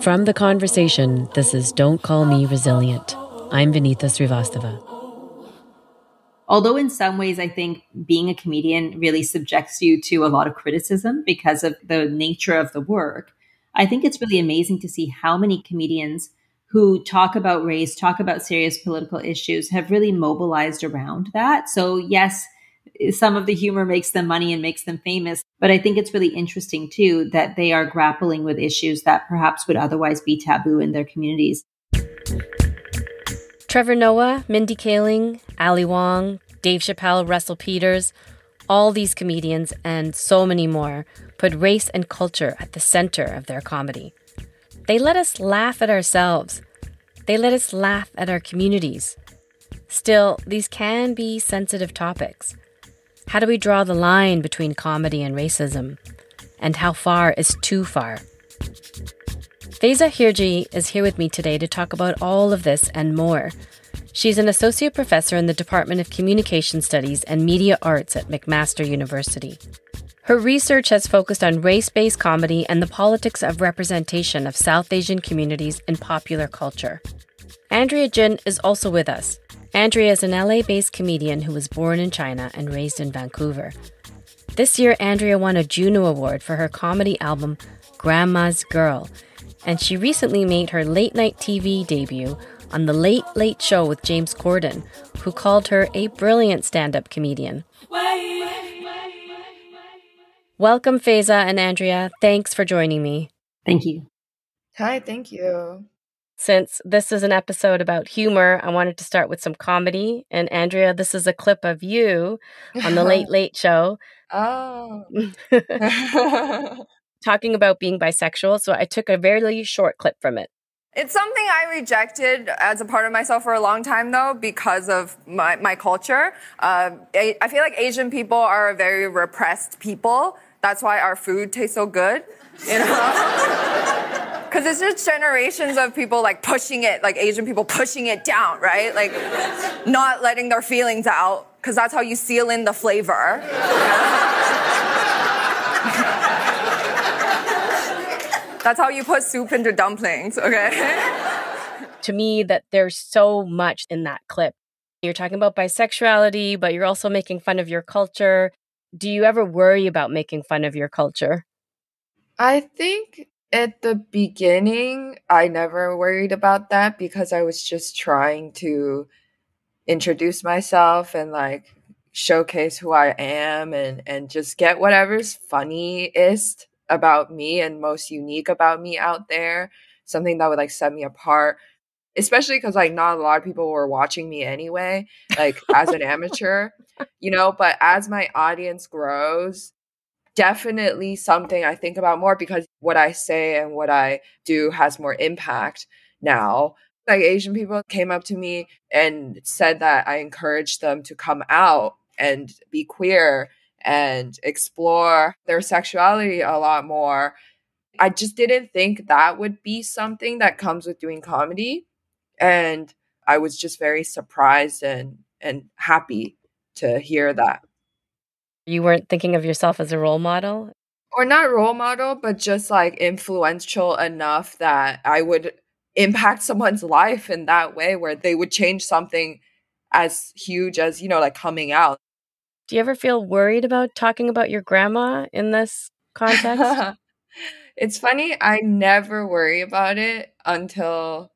From the conversation, this is Don't Call Me Resilient. I'm Vinita Srivastava. Although, in some ways, I think being a comedian really subjects you to a lot of criticism because of the nature of the work, I think it's really amazing to see how many comedians who talk about race, talk about serious political issues, have really mobilized around that. So, yes, some of the humor makes them money and makes them famous. But I think it's really interesting too that they are grappling with issues that perhaps would otherwise be taboo in their communities. Trevor Noah, Mindy Kaling, Ali Wong, Dave Chappelle, Russell Peters, all these comedians and so many more put race and culture at the center of their comedy. They let us laugh at ourselves. They let us laugh at our communities. Still, these can be sensitive topics. How do we draw the line between comedy and racism? And how far is too far? Faiza Hirji is here with me today to talk about all of this and more. She's an associate professor in the Department of Communication Studies and Media Arts at McMaster University. Her research has focused on race based comedy and the politics of representation of South Asian communities in popular culture. Andrea Jin is also with us. Andrea is an LA based comedian who was born in China and raised in Vancouver. This year, Andrea won a Juno Award for her comedy album, Grandma's Girl, and she recently made her late night TV debut on The Late Late Show with James Corden, who called her a brilliant stand up comedian. Welcome, Faiza and Andrea. Thanks for joining me. Thank you. Hi, thank you. Since this is an episode about humor, I wanted to start with some comedy. And Andrea, this is a clip of you on the Late Late Show. oh. talking about being bisexual. So I took a very short clip from it. It's something I rejected as a part of myself for a long time, though, because of my, my culture. Uh, I feel like Asian people are a very repressed people. That's why our food tastes so good, you know? Because it's just generations of people like pushing it, like Asian people pushing it down, right? Like not letting their feelings out, because that's how you seal in the flavor. that's how you put soup into dumplings, okay? to me, that there's so much in that clip. You're talking about bisexuality, but you're also making fun of your culture. Do you ever worry about making fun of your culture? I think at the beginning, I never worried about that because I was just trying to introduce myself and like showcase who I am and and just get whatever's funniest about me and most unique about me out there, something that would like set me apart. Especially because like not a lot of people were watching me anyway, like as an amateur, you know. But as my audience grows, definitely something I think about more because what I say and what I do has more impact now. Like Asian people came up to me and said that I encouraged them to come out and be queer and explore their sexuality a lot more. I just didn't think that would be something that comes with doing comedy. And I was just very surprised and and happy to hear that. You weren't thinking of yourself as a role model? Or not role model, but just like influential enough that I would impact someone's life in that way where they would change something as huge as, you know, like coming out. Do you ever feel worried about talking about your grandma in this context? it's funny, I never worry about it until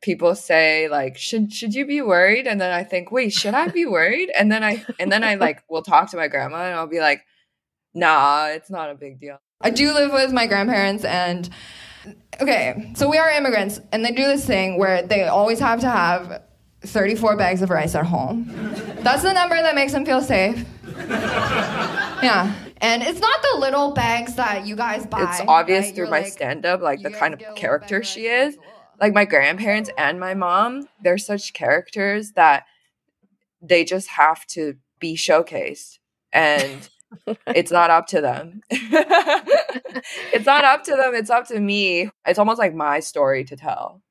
people say like should should you be worried? And then i think wait should i be worried? And then i and then i like will talk to my grandma and i'll be like nah it's not a big deal. I do live with my grandparents and okay so we are immigrants and they do this thing where they always have to have 34 bags of rice at home. That's the number that makes them feel safe. Yeah. And it's not the little bags that you guys buy it's obvious right? through You're my like, stand-up like the kind of character she is like my grandparents and my mom, they're such characters that they just have to be showcased. And it's not up to them. it's not up to them. It's up to me. It's almost like my story to tell.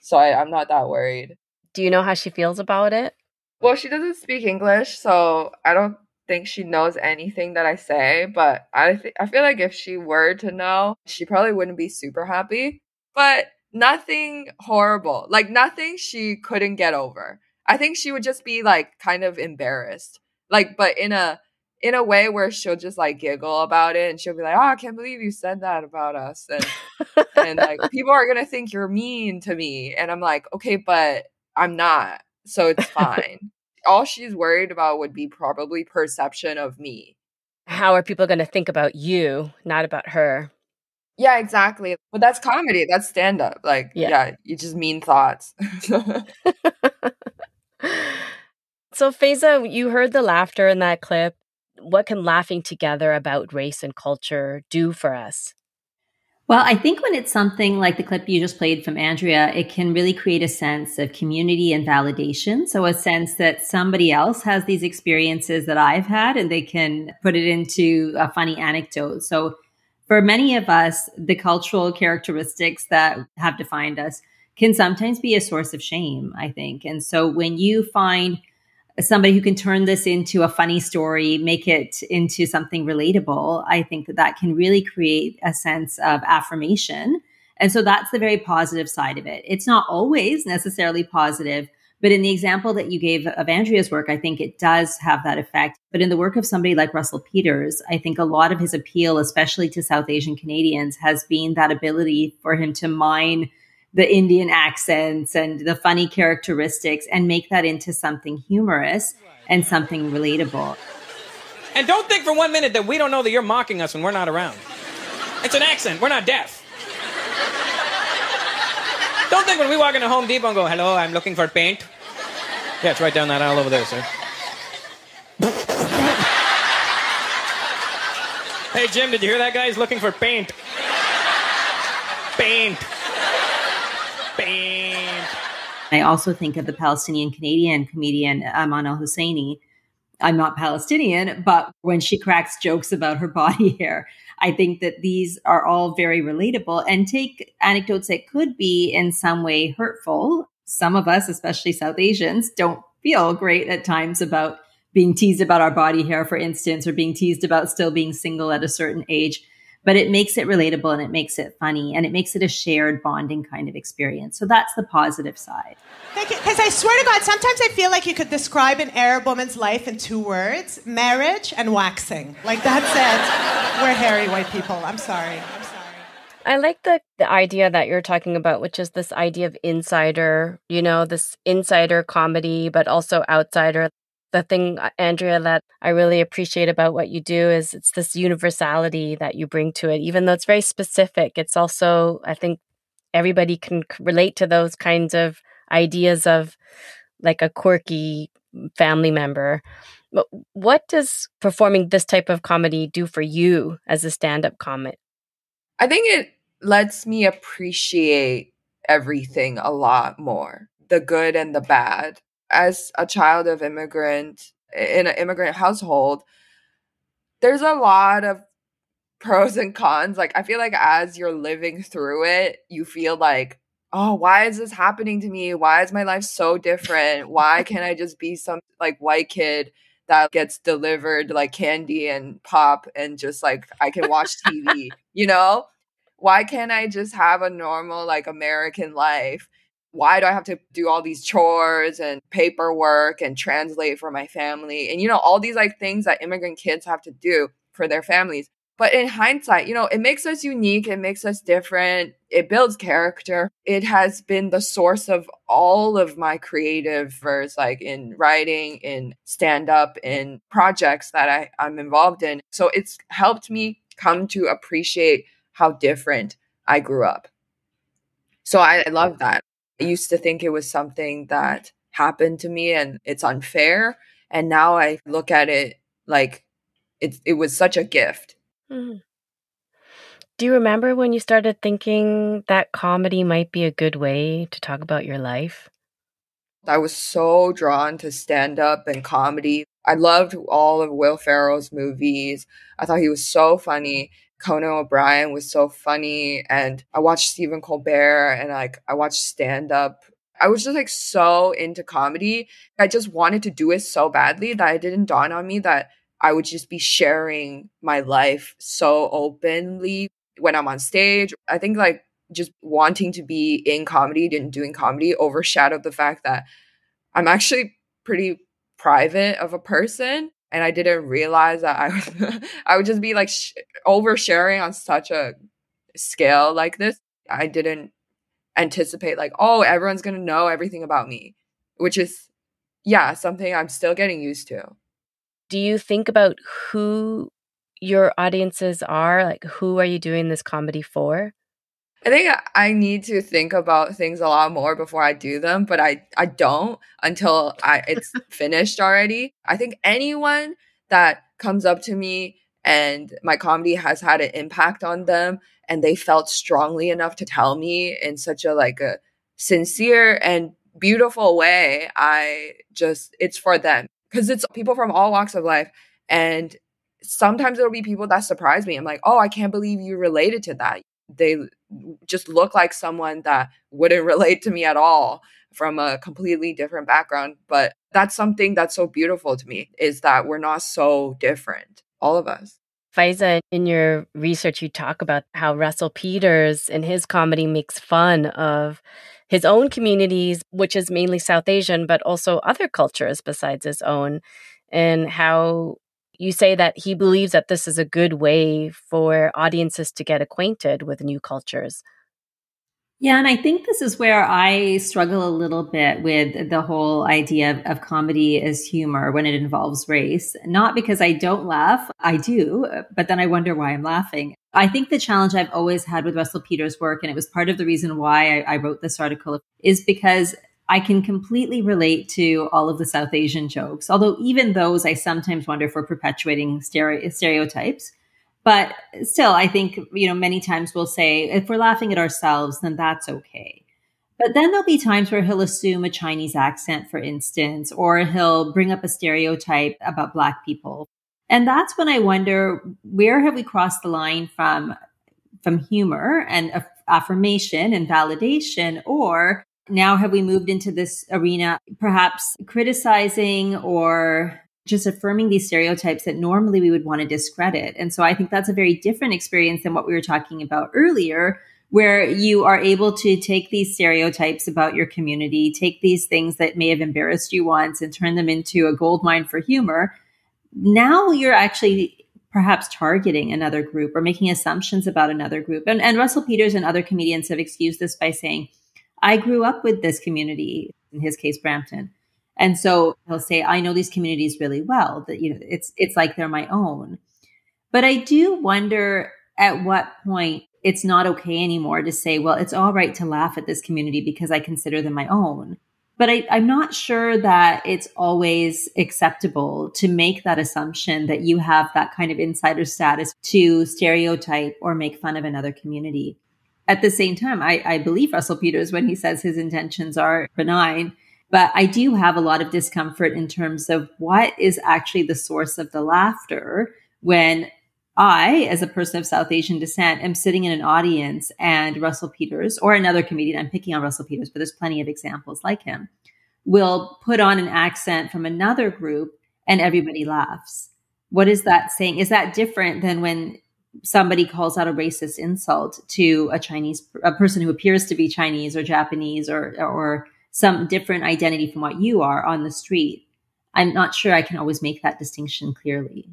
So I, I'm not that worried. Do you know how she feels about it? Well, she doesn't speak English, so I don't think she knows anything that I say, but I th- I feel like if she were to know, she probably wouldn't be super happy. But nothing horrible. Like nothing she couldn't get over. I think she would just be like kind of embarrassed. Like but in a in a way where she'll just like giggle about it and she'll be like, "Oh, I can't believe you said that about us." And and like people are going to think you're mean to me. And I'm like, "Okay, but I'm not." So it's fine. All she's worried about would be probably perception of me. How are people going to think about you, not about her? Yeah, exactly. But that's comedy. That's stand up. Like, yeah, yeah you just mean thoughts. so, Faiza, you heard the laughter in that clip. What can laughing together about race and culture do for us? Well, I think when it's something like the clip you just played from Andrea, it can really create a sense of community and validation. So, a sense that somebody else has these experiences that I've had and they can put it into a funny anecdote. So, for many of us, the cultural characteristics that have defined us can sometimes be a source of shame, I think. And so when you find somebody who can turn this into a funny story, make it into something relatable, I think that that can really create a sense of affirmation. And so that's the very positive side of it. It's not always necessarily positive, but in the example that you gave of Andrea's work, I think it does have that effect. But in the work of somebody like Russell Peters, I think a lot of his appeal, especially to South Asian Canadians, has been that ability for him to mine the Indian accents and the funny characteristics and make that into something humorous and something relatable. And don't think for one minute that we don't know that you're mocking us when we're not around. It's an accent. We're not deaf. Don't think when we walk into Home Depot and go, hello, I'm looking for paint. Yeah, it's right down that aisle over there, sir. hey, Jim, did you hear that guy? He's looking for paint. Paint. Paint. I also think of the Palestinian Canadian comedian Eman El-Husseini. I'm not Palestinian, but when she cracks jokes about her body hair, I think that these are all very relatable and take anecdotes that could be in some way hurtful some of us, especially South Asians, don't feel great at times about being teased about our body hair, for instance, or being teased about still being single at a certain age. But it makes it relatable and it makes it funny and it makes it a shared bonding kind of experience. So that's the positive side. Because I swear to God, sometimes I feel like you could describe an Arab woman's life in two words marriage and waxing. Like that's it. We're hairy white people. I'm sorry. I'm sorry. I like the the idea that you're talking about, which is this idea of insider, you know, this insider comedy, but also outsider. The thing, uh, Andrea, that I really appreciate about what you do is it's this universality that you bring to it, even though it's very specific. It's also, I think, everybody can relate to those kinds of ideas of like a quirky family member. But what does performing this type of comedy do for you as a stand up comic? I think it lets me appreciate everything a lot more the good and the bad. As a child of immigrant in an immigrant household, there's a lot of pros and cons. Like, I feel like as you're living through it, you feel like, oh, why is this happening to me? Why is my life so different? Why can't I just be some like white kid that gets delivered like candy and pop and just like I can watch TV, you know? Why can't I just have a normal like American life? Why do I have to do all these chores and paperwork and translate for my family? And you know, all these like things that immigrant kids have to do for their families. But in hindsight, you know, it makes us unique. It makes us different. It builds character. It has been the source of all of my creative verse, like in writing, in stand up, in projects that I, I'm involved in. So it's helped me come to appreciate how different I grew up. So I, I love that. I used to think it was something that happened to me and it's unfair. And now I look at it like it, it was such a gift Mm. Do you remember when you started thinking that comedy might be a good way to talk about your life? I was so drawn to stand up and comedy. I loved all of Will Ferrell's movies. I thought he was so funny. Conan O'Brien was so funny. And I watched Stephen Colbert and like I watched stand up. I was just like so into comedy. I just wanted to do it so badly that it didn't dawn on me that I would just be sharing my life so openly when I'm on stage. I think like just wanting to be in comedy and doing comedy overshadowed the fact that I'm actually pretty private of a person and I didn't realize that I was I would just be like sh- oversharing on such a scale like this. I didn't anticipate like oh everyone's going to know everything about me, which is yeah, something I'm still getting used to. Do you think about who your audiences are? Like who are you doing this comedy for? I think I need to think about things a lot more before I do them, but I I don't until I it's finished already. I think anyone that comes up to me and my comedy has had an impact on them and they felt strongly enough to tell me in such a like a sincere and beautiful way, I just it's for them because it's people from all walks of life and sometimes it'll be people that surprise me. I'm like, "Oh, I can't believe you related to that." They just look like someone that wouldn't relate to me at all from a completely different background but that's something that's so beautiful to me is that we're not so different all of us. Faiza, in your research, you talk about how Russell Peters in his comedy makes fun of his own communities, which is mainly South Asian, but also other cultures besides his own, and how you say that he believes that this is a good way for audiences to get acquainted with new cultures. Yeah, and I think this is where I struggle a little bit with the whole idea of, of, comedy as humor when it involves race. Not because I don't laugh, I do, but then I wonder why I'm laughing. I think the challenge I've always had with Russell Peters' work, and it was part of the reason why I, I wrote this article, is because I can completely relate to all of the South Asian jokes, although even those I sometimes wonder we're perpetuating stere- stereotypes. But still, I think, you know, many times we'll say, if we're laughing at ourselves, then that's okay. But then there'll be times where he'll assume a Chinese accent, for instance, or he'll bring up a stereotype about Black people. And that's when I wonder, where have we crossed the line from, from humor and affirmation and validation, or now have we moved into this arena, perhaps criticizing or just affirming these stereotypes that normally we would want to discredit. And so I think that's a very different experience than what we were talking about earlier, where you are able to take these stereotypes about your community, take these things that may have embarrassed you once and turn them into a gold mine for humor. Now you're actually perhaps targeting another group or making assumptions about another group. And, and Russell Peters and other comedians have excused this by saying, I grew up with this community, in his case, Brampton. And so he'll say, I know these communities really well, that, you know, it's, it's like they're my own. But I do wonder at what point it's not okay anymore to say, well, it's all right to laugh at this community because I consider them my own. But I, am not sure that it's always acceptable to make that assumption that you have that kind of insider status to stereotype or make fun of another community at the same time, I, I believe Russell Peters when he says his intentions are benign. But I do have a lot of discomfort in terms of what is actually the source of the laughter when I, as a person of South Asian descent, am sitting in an audience and Russell Peters or another comedian, I'm picking on Russell Peters, but there's plenty of examples like him, will put on an accent from another group and everybody laughs. What is that saying? Is that different than when somebody calls out a racist insult to a Chinese a person who appears to be Chinese or Japanese or or some different identity from what you are on the street. I'm not sure I can always make that distinction clearly.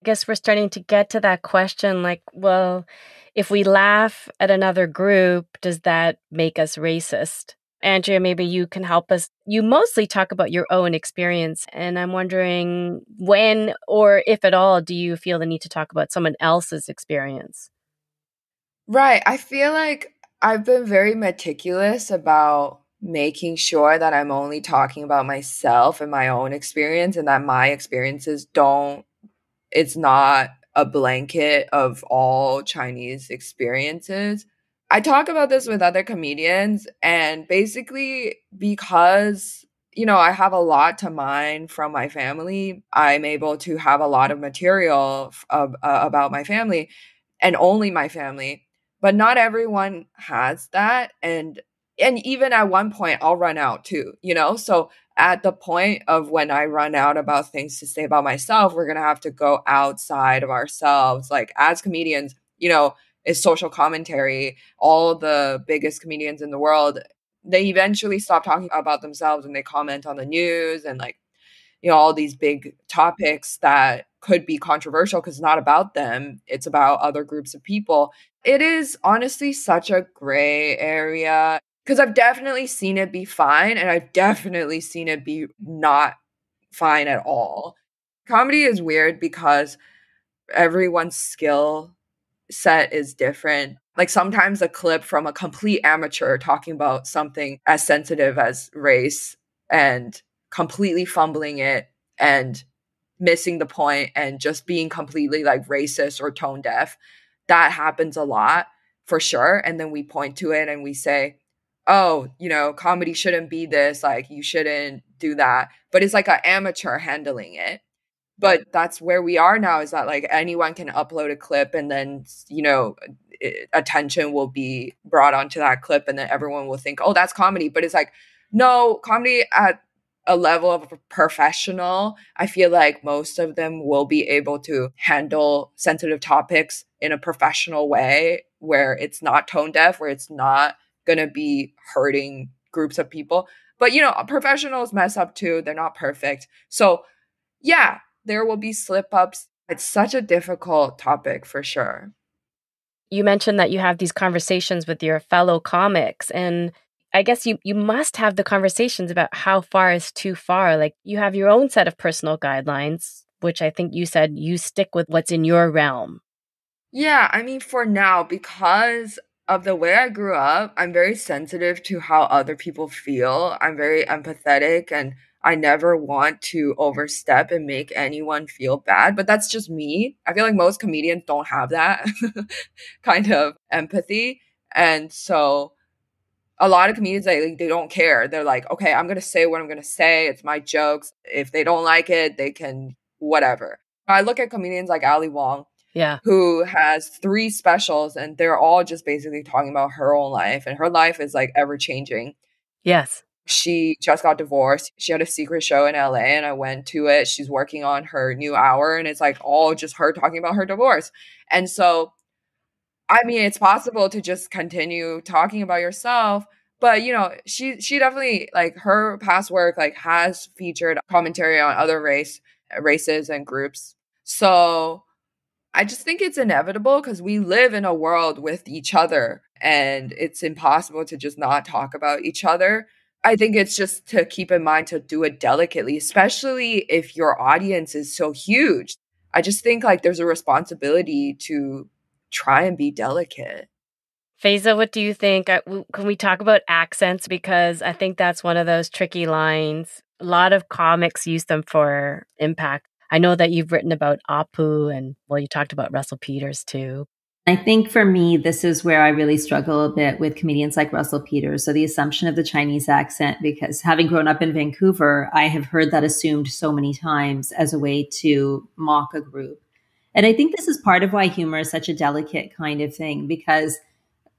I guess we're starting to get to that question like, well, if we laugh at another group, does that make us racist? Andrea, maybe you can help us. You mostly talk about your own experience, and I'm wondering when or if at all do you feel the need to talk about someone else's experience? Right. I feel like I've been very meticulous about making sure that I'm only talking about myself and my own experience and that my experiences don't, it's not a blanket of all Chinese experiences. I talk about this with other comedians, and basically, because you know, I have a lot to mine from my family. I'm able to have a lot of material uh, about my family and only my family. But not everyone has that, and and even at one point, I'll run out too. You know, so at the point of when I run out about things to say about myself, we're to have to go outside of ourselves. Like as comedians, you know, is social commentary. All the biggest comedians in the world, they eventually stop talking about themselves and they comment on the news and like, you know, all these big topics that could be controversial because it's not about them, it's about other groups of people. It is honestly such a gray area because I've definitely seen it be fine and I've definitely seen it be not fine at all. Comedy is weird because everyone's skill set is different. Like sometimes a clip from a complete amateur talking about something as sensitive as race and completely fumbling it and missing the point and just being completely like racist or tone deaf. That happens a lot for sure. And then we point to it and we say, oh, you know, comedy shouldn't be this, like you shouldn't do that. But it's like an amateur handling it. But that's where we are now is that like anyone can upload a clip and then, you know, attention will be brought onto that clip and then everyone will think, oh, that's comedy. But it's like, no, comedy at a level of a professional, I feel like most of them will be able to handle sensitive topics in a professional way where it's not tone deaf, where it's not going to be hurting groups of people. But, you know, professionals mess up too. They're not perfect. So, yeah, there will be slip ups. It's such a difficult topic for sure. You mentioned that you have these conversations with your fellow comics and I guess you you must have the conversations about how far is too far. Like you have your own set of personal guidelines, which I think you said you stick with what's in your realm. Yeah, I mean for now because of the way I grew up, I'm very sensitive to how other people feel. I'm very empathetic and I never want to overstep and make anyone feel bad, but that's just me. I feel like most comedians don't have that kind of empathy. And so a lot of comedians like, they don't care. They're like, "Okay, I'm going to say what I'm going to say. It's my jokes. If they don't like it, they can whatever." I look at comedians like Ali Wong yeah who has three specials and they're all just basically talking about her own life and her life is like ever changing yes she just got divorced. She had a secret show in la and i went to it. She's working on her new hour and it's like all just her talking about her divorce. And so i mean it's possible to just continue talking about yourself but you know she she definitely like her past work like has featured commentary on other race races and groups. So I just think it's inevitable because we live in a world with each other and it's impossible to just not talk about each other. I think it's just to keep in mind to do it delicately, especially if your audience is so huge. I just think like there's a responsibility to try and be delicate. Faiza, what do you think? Uh, can we talk about accents? Because I think that's one of those tricky lines. A lot of comics use them for impact. I know that you've written about Apu and, well, you talked about Russell Peters too. I think for me, this is where I really struggle a bit with comedians like Russell Peters. So the assumption of the Chinese accent, because having grown up in Vancouver, I have heard that assumed so many times as a way to mock a group. And I think this is part of why humor is such a delicate kind of thing, because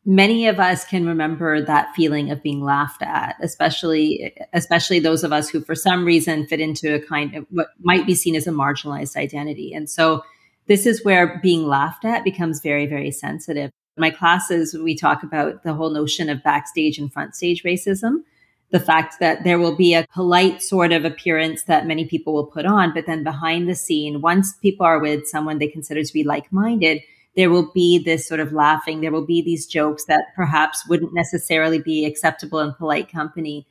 many of us can remember that feeling of being laughed at especially especially those of us who for some reason fit into a kind of what might be seen as a marginalized identity and so this is where being laughed at becomes very very sensitive in my classes we talk about the whole notion of backstage and front stage racism the fact that there will be a polite sort of appearance that many people will put on but then behind the scene once people are with someone they consider to be like-minded there will be this sort of laughing. There will be these jokes that perhaps wouldn't necessarily be acceptable in polite company.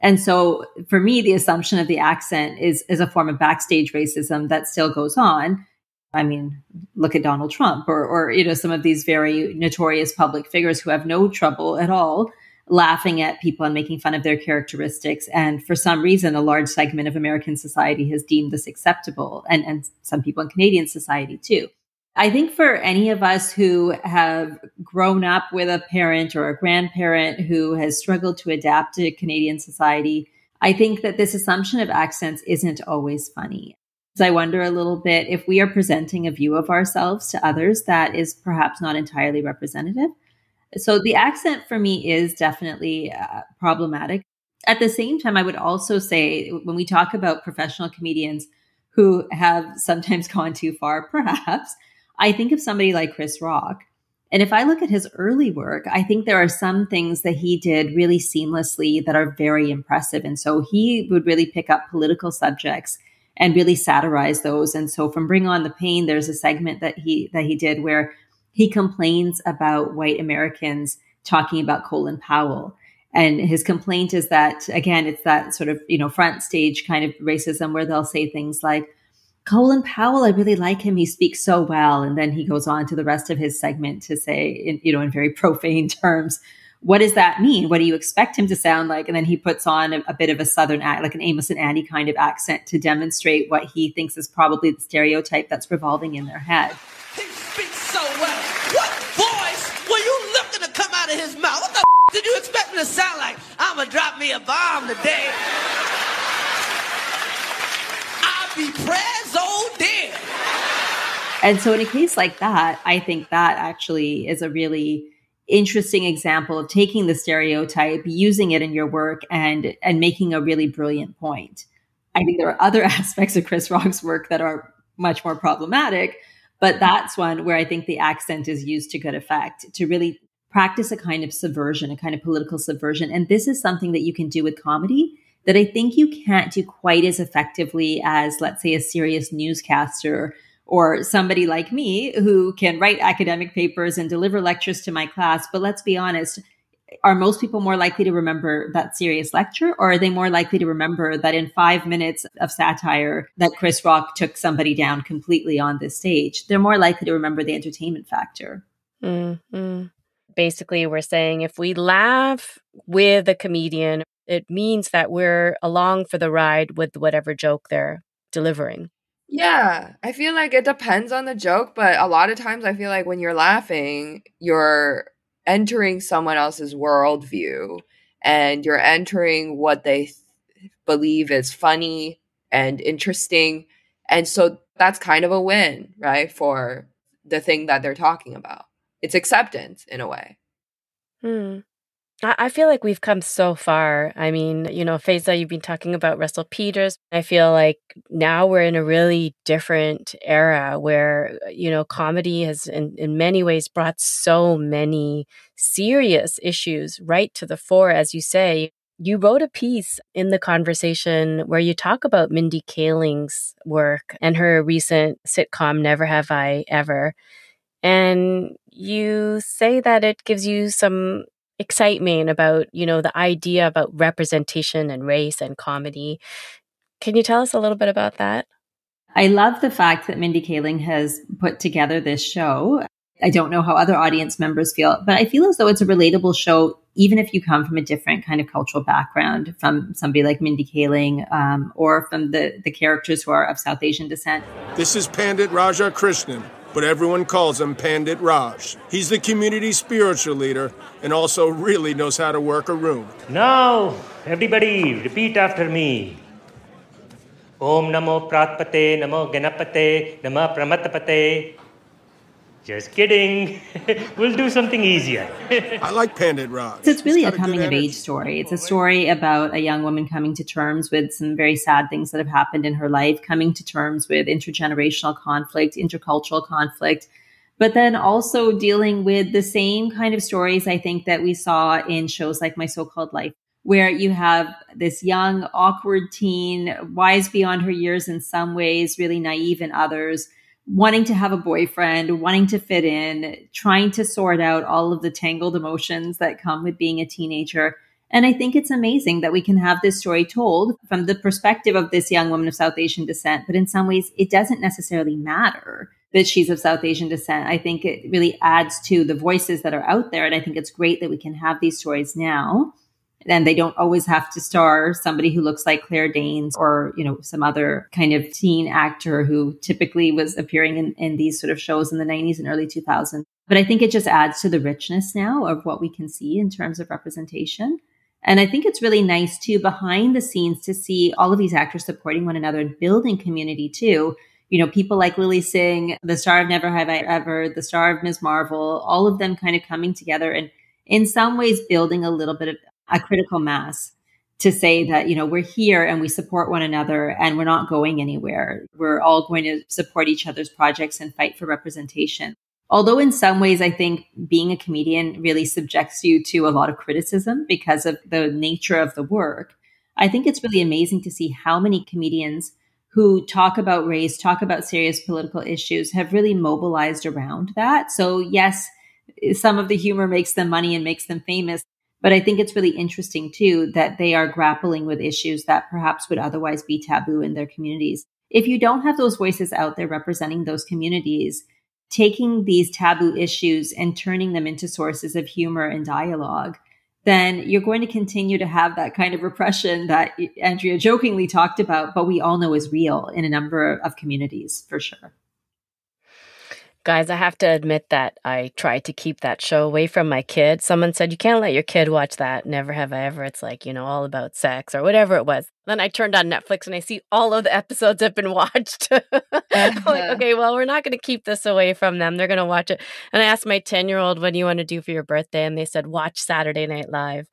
And so for me, the assumption of the accent is, is a form of backstage racism that still goes on. I mean, look at Donald Trump or, or, you know, some of these very notorious public figures who have no trouble at all laughing at people and making fun of their characteristics. And for some reason, a large segment of American society has deemed this acceptable and, and some people in Canadian society too. I think for any of us who have grown up with a parent or a grandparent who has struggled to adapt to Canadian society, I think that this assumption of accents isn't always funny. I wonder a little bit if we are presenting a view of ourselves to others that is perhaps not entirely representative. So the accent for me is definitely uh, problematic. At the same time, I would also say when we talk about professional comedians who have sometimes gone too far, perhaps, I think of somebody like Chris Rock. And if I look at his early work, I think there are some things that he did really seamlessly that are very impressive. And so he would really pick up political subjects and really satirize those. And so from Bring On the Pain, there's a segment that he that he did where he complains about white Americans talking about Colin Powell. And his complaint is that, again, it's that sort of, you know, front stage kind of racism where they'll say things like, Colin Powell, I really like him. He speaks so well. And then he goes on to the rest of his segment to say, in, you know, in very profane terms, what does that mean? What do you expect him to sound like? And then he puts on a, a bit of a Southern act, like an Amos and Andy kind of accent to demonstrate what he thinks is probably the stereotype that's revolving in their head. He speaks so well. What voice were you looking to come out of his mouth? What the did you expect me to sound like? I'm gonna drop me a bomb today. I'll be prez old oh, dead. And so, in a case like that, I think that actually is a really interesting example of taking the stereotype, using it in your work, and and making a really brilliant point. I think there are other aspects of Chris Rock's work that are much more problematic, but that's one where I think the accent is used to good effect to really practice a kind of subversion, a kind of political subversion. And this is something that you can do with comedy that I think you can't do quite as effectively as, let's say, a serious newscaster or somebody like me who can write academic papers and deliver lectures to my class. But let's be honest, are most people more likely to remember that serious lecture or are they more likely to remember that in five minutes of satire that chris rock took somebody down completely on this stage they're more likely to remember the entertainment factor mm-hmm basically we're saying if we laugh with a comedian, it means that we're along for the ride with whatever joke they're delivering. Yeah, I feel like it depends on the joke, but a lot of times I feel like when you're laughing, you're entering someone else's worldview and you're entering what they th- believe is funny and interesting. And so that's kind of a win, right? For the thing that they're talking about it's acceptance in a way. Hmm. I feel like we've come so far. I mean, you know, Faiza, you've been talking about Russell Peters. I feel like now we're in a really different era where, you know, comedy has in, in many ways brought so many serious issues right to the fore, as you say. You wrote a piece in the conversation where you talk about Mindy Kaling's work and her recent sitcom, Never Have I Ever. And you say that it gives you some excitement about, you know, the idea about representation and race and comedy. Can you tell us a little bit about that? I love the fact that Mindy Kaling has put together this show. I don't know how other audience members feel, but I feel as though it's a relatable show, even if you come from a different kind of cultural background, from somebody like Mindy Kaling um, or from the, the characters who are of South Asian descent. This is Pandit Raja Krishnan but everyone calls him Pandit Raj. He's the community spiritual leader and also really knows how to work a room. Now, everybody, repeat after me. Om Namo Pratpate, Namo Ganapate, Namo Pramatapate, just kidding. we'll do something easier. I like Pandit Raj. So it's really a coming of age story. It's a story about a young woman coming to terms with some very sad things that have happened in her life, coming to terms with intergenerational conflict, intercultural conflict, but then also dealing with the same kind of stories I think that we saw in shows like My So Called Life, where you have this young, awkward teen, wise beyond her years in some ways, really naive in others wanting to have a boyfriend, wanting to fit in, trying to sort out all of the tangled emotions that come with being a teenager. And I think it's amazing that we can have this story told from the perspective of this young woman of South Asian descent. But in some ways, it doesn't necessarily matter that she's of South Asian descent. I think it really adds to the voices that are out there. And I think it's great that we can have these stories now and they don't always have to star somebody who looks like Claire Danes or, you know, some other kind of teen actor who typically was appearing in, in these sort of shows in the 90s and early 2000s. But I think it just adds to the richness now of what we can see in terms of representation. And I think it's really nice too behind the scenes to see all of these actors supporting one another and building community too. You know, people like Lilly Singh, the star of Never Have I Ever, the star of Ms. Marvel, all of them kind of coming together and in some ways building a little bit of a critical mass to say that, you know, we're here and we support one another and we're not going anywhere. We're all going to support each other's projects and fight for representation. Although in some ways, I think being a comedian really subjects you to a lot of criticism because of the nature of the work. I think it's really amazing to see how many comedians who talk about race, talk about serious political issues, have really mobilized around that. So, yes, some of the humor makes them money and makes them famous. But I think it's really interesting too that they are grappling with issues that perhaps would otherwise be taboo in their communities. If you don't have those voices out there representing those communities, taking these taboo issues and turning them into sources of humor and dialogue then you're going to continue to have that kind of repression that Andrea jokingly talked about, but we all know is real in a number of communities for sure. Guys, I have to admit that I tried to keep that show away from my kid. Someone said, You can't let your kid watch that. Never have I ever. It's like, you know, all about sex or whatever it was. Then I turned on Netflix and I see all of the episodes have been watched. uh-huh. like, okay, well, we're not going to keep this away from them. They're going to watch it. And I asked my 10 year old, What do you want to do for your birthday? And they said, Watch Saturday Night Live.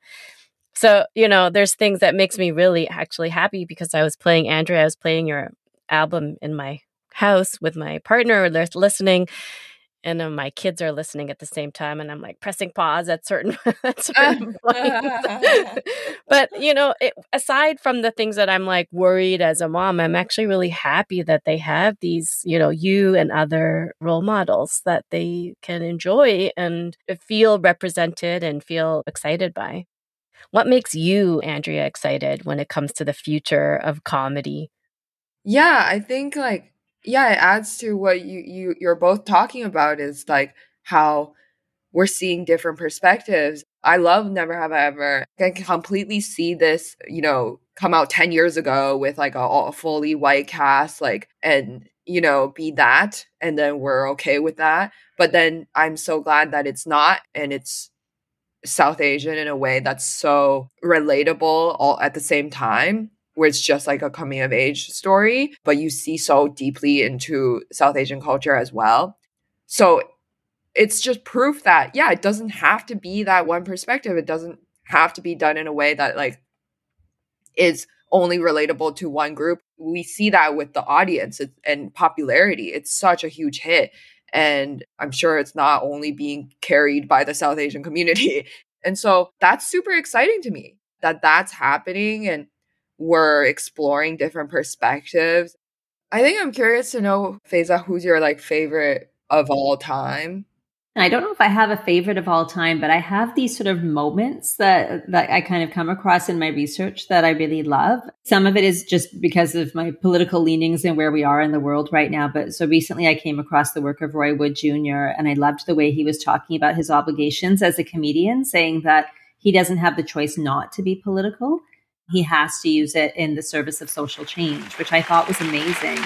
So, you know, there's things that makes me really actually happy because I was playing Andrea, I was playing your album in my house with my partner they're listening and then my kids are listening at the same time and i'm like pressing pause at certain, at certain points. But you know it, aside from the things that i'm like worried as a mom i'm actually really happy that they have these you know you and other role models that they can enjoy and feel represented and feel excited by. What makes you andrea excited when it comes to the future of comedy? Yeah i think like yeah, it adds to what you you you're both talking about is like how we're seeing different perspectives. I love Never Have I Ever. I can completely see this, you know, come out 10 years ago with like a, a fully white cast, like, and, you know, be that. And then we're okay with that. But then I'm so glad that it's not. And it's South Asian in a way that's so relatable all at the same time where it's just like a coming of age story, but you see so deeply into South Asian culture as well. So it's just proof that, yeah, it doesn't have to be that one perspective. It doesn't have to be done in a way that like is only relatable to one group. We see that with the audience and popularity. It's such a huge hit. And I'm sure it's not only being carried by the South Asian community. And so that's super exciting to me that that's happening. And we're exploring different perspectives. I think I'm curious to know, Faiza, who's your like favorite of all time? I don't know if I have a favorite of all time, but I have these sort of moments that that I kind of come across in my research that I really love. Some of it is just because of my political leanings and where we are in the world right now. But so recently I came across the work of Roy Wood Jr. and I loved the way he was talking about his obligations as a comedian, saying that he doesn't have the choice not to be political he has to use it in the service of social change, which I thought was amazing.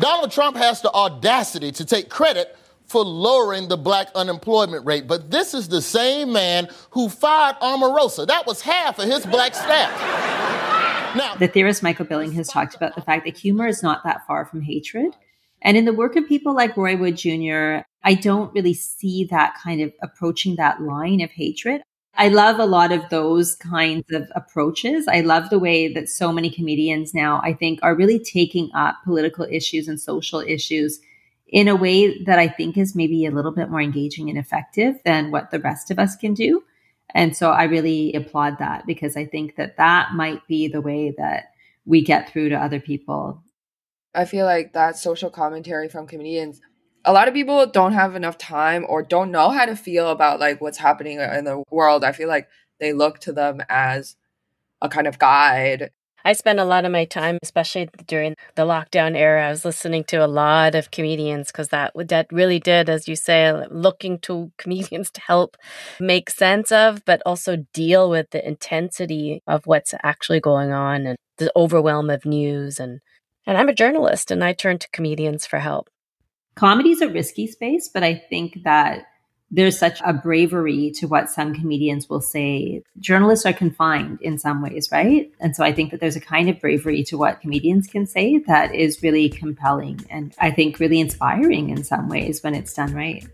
Donald Trump has the audacity to take credit for lowering the black unemployment rate, but this is the same man who fired Omarosa. That was half of his black staff. Now, the theorist Michael Billig has talked about the fact that humor is not that far from hatred. And in the work of people like Roy Wood Jr., I don't really see that kind of approaching that line of hatred. I love a lot of those kinds of approaches. I love the way that so many comedians now, I think, are really taking up political issues and social issues in a way that I think is maybe a little bit more engaging and effective than what the rest of us can do. And so I really applaud that because I think that that might be the way that we get through to other people. I feel like that social commentary from comedians a lot of people don't have enough time or don't know how to feel about like what's happening in the world. I feel like they look to them as a kind of guide. I spend a lot of my time, especially during the lockdown era, I was listening to a lot of comedians because that that really did, as you say, looking to comedians to help make sense of, but also deal with the intensity of what's actually going on and the overwhelm of news. And and I'm a journalist, and I turn to comedians for help comedy is a risky space, but I think that there's such a bravery to what some comedians will say. Journalists are confined in some ways, right? And so I think that there's a kind of bravery to what comedians can say that is really compelling and I think really inspiring in some ways when it's done right.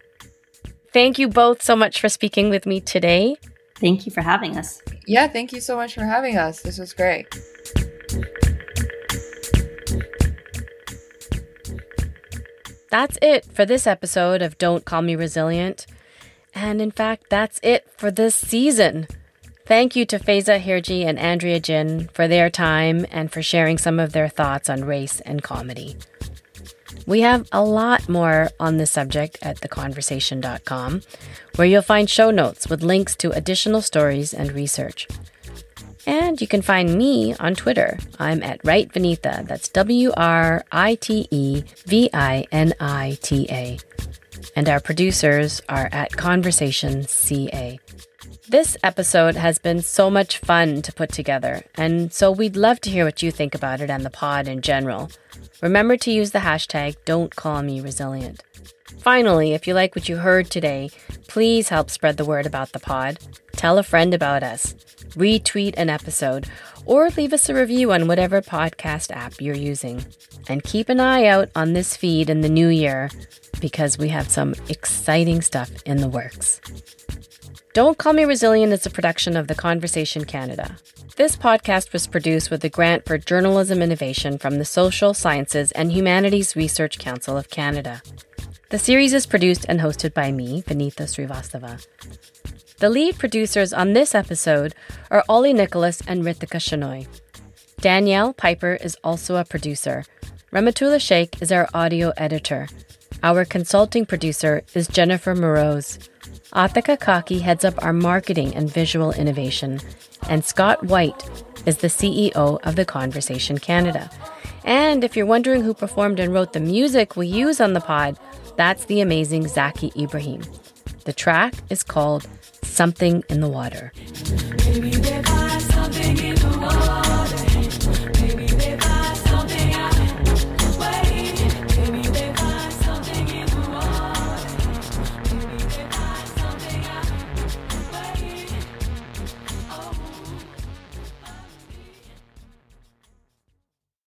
Thank you both so much for speaking with me today. Thank you for having us. Yeah, thank you so much for having us. This was great. That's it for this episode of Don't Call Me Resilient. And in fact, that's it for this season. Thank you to Faiza Hirji and Andrea Jin for their time and for sharing some of their thoughts on race and comedy. We have a lot more on this subject at theconversation.com, where you'll find show notes with links to additional stories and research. And you can find me on Twitter. I'm at Write Vinita. That's W R I T E V I N I T A. And our producers are at Conversation CA. This episode has been so much fun to put together, and so we'd love to hear what you think about it and the pod in general. Remember to use the hashtag Don't Call Me Resilient. Finally, if you like what you heard today, please help spread the word about the pod. Tell a friend about us, retweet an episode, or leave us a review on whatever podcast app you're using. And keep an eye out on this feed in the new year because we have some exciting stuff in the works. Don't Call Me Resilient is a production of The Conversation Canada. This podcast was produced with a grant for journalism innovation from the Social Sciences and Humanities Research Council of Canada. The series is produced and hosted by me, Vinita Srivastava. The lead producers on this episode are Ollie Nicholas and Ritika Shenoy. Danielle Piper is also a producer. Rehmatullah Sheikh is our audio editor. Our consulting producer is Jennifer Moroz. Ateqah Khaki heads up our marketing and visual innovation, and Scott White is the CEO of The Conversation Canada. And if you're wondering who performed and wrote the music we use on the pod, that's the amazing Zaki Ibrahim. The track is called Something in the Water. Baby,